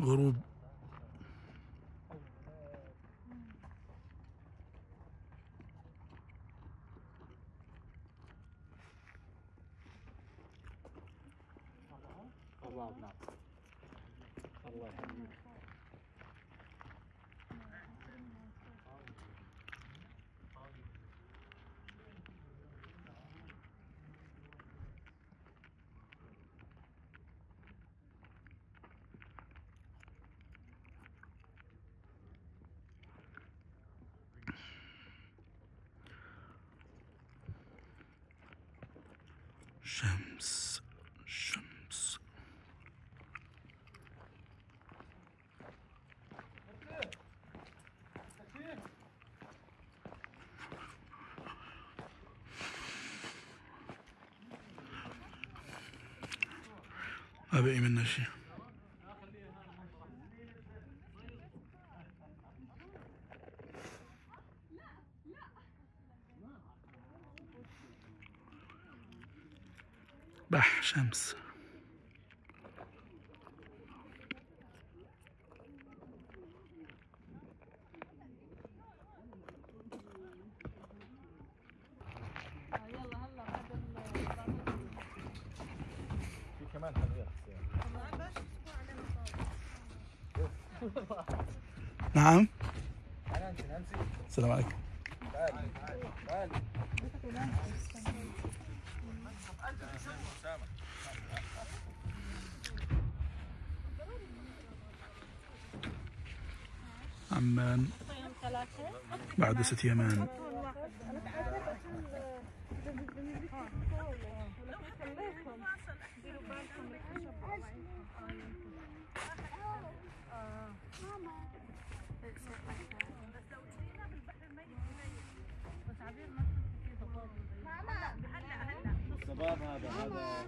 غروب الله نعم الله يحييك شمس شمس. ما بقي منها شي بح شمس. نعم. السلام عليكم. تعالي تعالي عمان. بعد يمان. الشباب هذا هذا